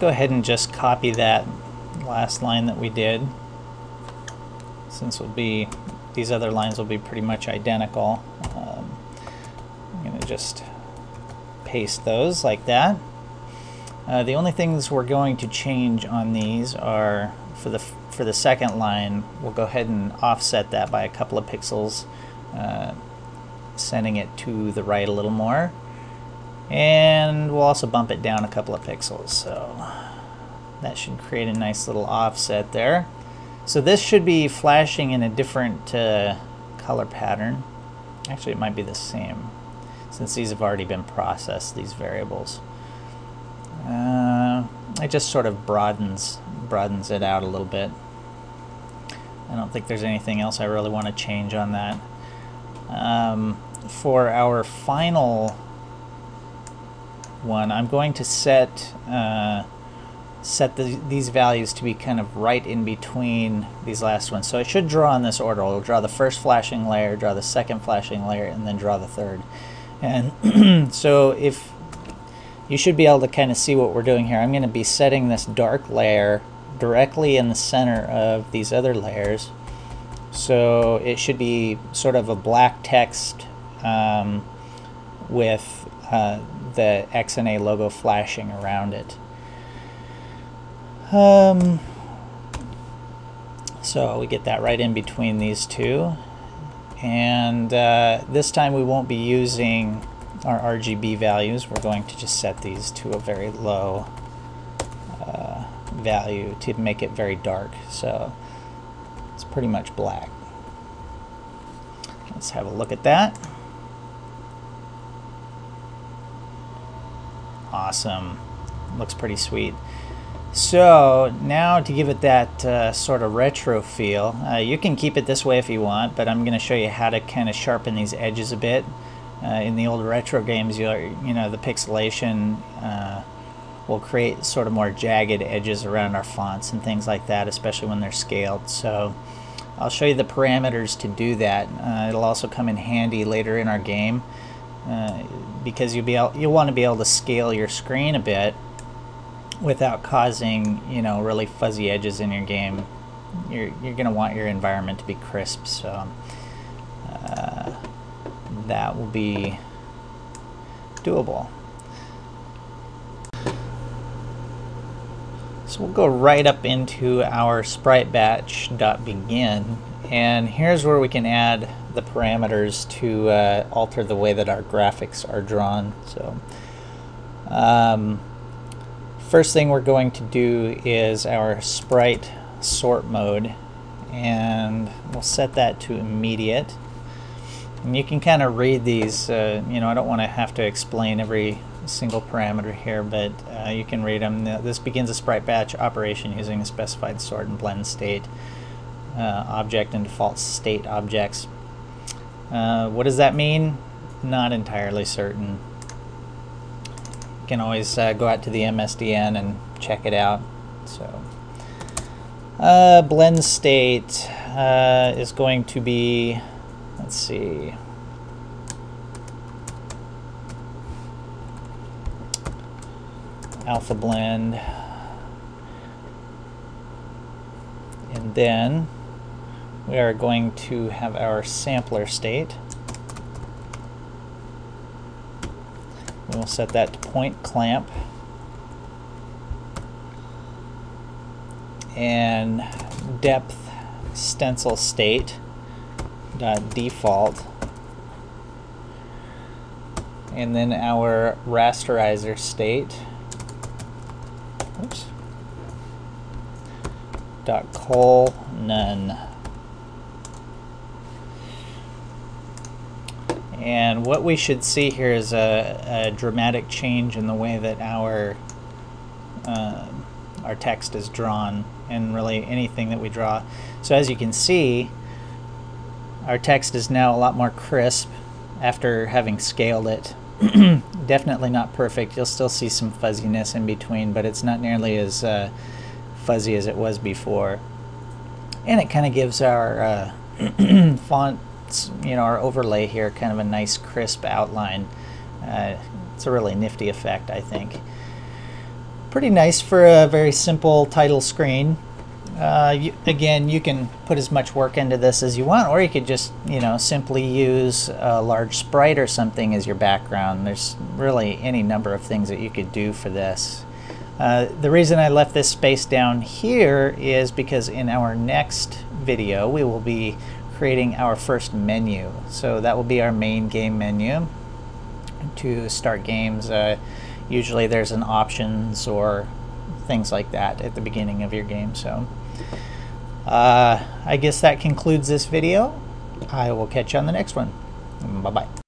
go ahead and just copy that last line that we did since will be these other lines will be pretty much identical. Um, I'm to just paste those like that. Uh, the only things we're going to change on these are for the for the second line we'll go ahead and offset that by a couple of pixels uh, sending it to the right a little more and we'll also bump it down a couple of pixels so that should create a nice little offset there so this should be flashing in a different uh, color pattern actually it might be the same since these have already been processed these variables uh, it just sort of broadens broadens it out a little bit. I don't think there's anything else I really want to change on that. Um, for our final one, I'm going to set uh, set the, these values to be kind of right in between these last ones. So I should draw in this order. I'll draw the first flashing layer, draw the second flashing layer, and then draw the third. And so if you should be able to kind of see what we're doing here. I'm going to be setting this dark layer directly in the center of these other layers. So it should be sort of a black text um, with uh, the XNA logo flashing around it. Um, so we get that right in between these two. And uh, this time we won't be using our RGB values, we're going to just set these to a very low uh, value to make it very dark. So it's pretty much black. Let's have a look at that. Awesome. Looks pretty sweet. So now to give it that uh, sort of retro feel, uh, you can keep it this way if you want, but I'm going to show you how to kind of sharpen these edges a bit. Uh, in the old retro games, you you know the pixelation uh, will create sort of more jagged edges around our fonts and things like that, especially when they're scaled. So I'll show you the parameters to do that. Uh, it'll also come in handy later in our game uh, because you'll be able, you'll want to be able to scale your screen a bit without causing you know really fuzzy edges in your game. You're you're gonna want your environment to be crisp. So. Uh, that will be doable. So we'll go right up into our sprite batch.begin and here's where we can add the parameters to uh, alter the way that our graphics are drawn. So um, first thing we're going to do is our sprite sort mode and we'll set that to immediate. And you can kind of read these, uh, you know, I don't want to have to explain every single parameter here, but uh, you can read them. This begins a sprite batch operation using a specified sort and blend state uh, object and default state objects. Uh, what does that mean? Not entirely certain. You can always uh, go out to the MSDN and check it out. So, uh, blend state is going to be Let's see. Alpha blend. And then we are going to have our sampler state. We will set that to point clamp. And depth stencil state dot default and then our rasterizer state oops dot cull none and what we should see here is a, a dramatic change in the way that our uh, our text is drawn and really anything that we draw so as you can see our text is now a lot more crisp after having scaled it. Definitely not perfect. You'll still see some fuzziness in between, but it's not nearly as uh, fuzzy as it was before. And it kind of gives our uh, fonts, you know, our overlay here kind of a nice crisp outline. Uh, it's a really nifty effect, I think. pretty nice for a very simple title screen. Uh, you, again, you can put as much work into this as you want, or you could just, you know, simply use a large sprite or something as your background. There's really any number of things that you could do for this. Uh, the reason I left this space down here is because in our next video we will be creating our first menu. So that will be our main game menu to start games. Uh, usually there's an options or things like that at the beginning of your game. So uh, I guess that concludes this video. I will catch you on the next one. Bye-bye.